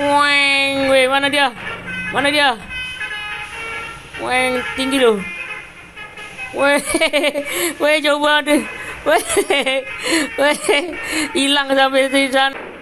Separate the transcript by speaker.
Speaker 1: Weng, weh mana dia? Mana dia? Weng tinggi loh. Weh, weh coba deh. Weh, weh hilang sampai di sana.